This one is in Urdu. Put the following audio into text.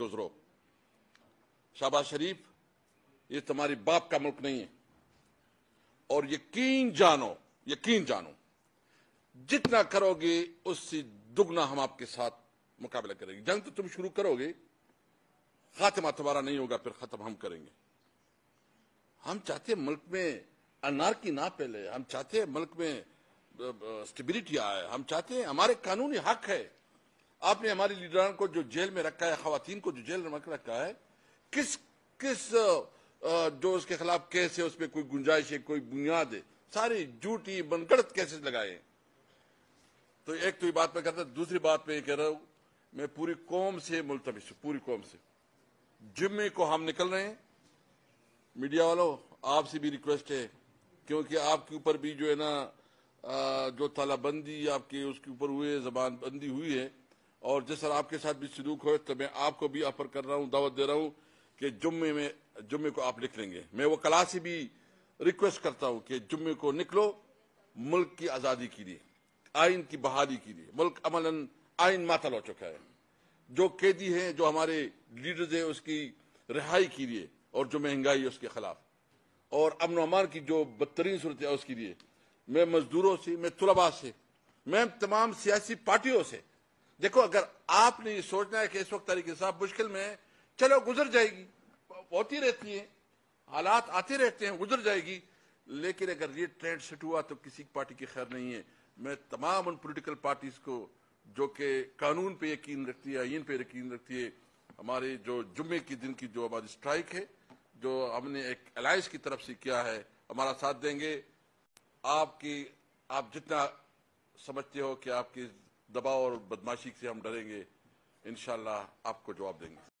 گزرو۔ شہباز شریف، یہ تمہاری باپ کا ملک نہیں ہے۔ اور یقین جانو یقین جانو، جتنا کرو گے، اس سے دگنا ہم آپ کے ساتھ مقابلہ کریں گے۔ جنگ تو تم شروع کرو گے، خاتمہ تمہارا نہیں ہوگا، پھر ختم ہم کریں گے۔ ہم چاہتے ہیں ملک میں انار کی نہ پھیلے، ہم چاہتے ہیں ملک میں اسٹیبلٹی آئے۔ ہم چاہتے ہیں ہمارے قانونی حق ہے۔ آپ نے ہماری لیڈران کو جو جیل میں رکھا ہے، خواتین کو جو جیل میں رکھا ہے، کس کس جو اس کے خلاف کیس ہے، اس پہ کوئی گنجائش ہے، کوئی بنیاد ہے، ساری جھوٹی بنگڑت کیسے لگائے ہیں۔ تو ایک تو یہ بات میں کرتا دوسری بات میں یہ کہہ رہا ہوں، میں پوری قوم سے ملتمس ہوں، پوری قوم سے۔ جمعے کو ہم نکل رہے ہیں۔ میڈیا والوں آپ سے بھی ریکویسٹ ہے، کیونکہ آپ کے اوپر بھی جو ہے نا جو تالہ بندی آپ کے، اس کے اوپر ہوئے، زبان بندی ہوئی ہے اور جس طرح آپ کے ساتھ بھی سلوک ہوئے تو میں آپ کو بھی آفر کر رہا ہوں، دعوت دے رہا ہوں کہ جمعے میں، جمعے کو آپ لکھ لیں گے۔ میں وہ کلاسی بھی ریکویسٹ کرتا ہوں کہ جمعے کو نکلو، ملک کی آزادی کے لیے، آئین کی بحالی کے لیے۔ ملک عملاً آئین ماتل ہو چکا ہے۔ جو قیدی ہیں، جو ہمارے لیڈرز ہیں، اس کی رہائی کے لیے اور جو مہنگائی ہے، اس کے خلاف۔ اور امن و امان کی جو بدترین صورت ہے، اس کے لیے۔ میں مزدوروں سے، میں طلبا سے، میں تمام سیاسی پارٹیوں سے دیکھو، اگر آپ نے یہ سوچنا ہے کہ اس وقت طریقے صاحب مشکل میں ہے چلو، گزر جائے گی۔ ہوتی رہتی ہے حالات آتے رہتے ہیں، گزر جائے گی۔ لیکن اگر یہ ٹرینڈ سیٹ ہوا تو کسی پارٹی کی خیر نہیں ہے۔ میں تمام ان پولیٹیکل پارٹیز کو، جو کہ قانون پہ یقین رکھتی ہے، آئین پہ یقین رکھتی ہے، ہمارے جو جمعے کی دن کی جو ہماری اسٹرائک ہے، جو ہم نے ایک الائنس کی طرف سے کیا ہے، ہمارا ساتھ دیں گے۔ آپ کی، آپ جتنا سمجھتے ہو کہ آپ کی دباؤ اور بدماشی سے ہم ڈریں گے۔ انشاءاللہ آپ کو جواب دیں گے۔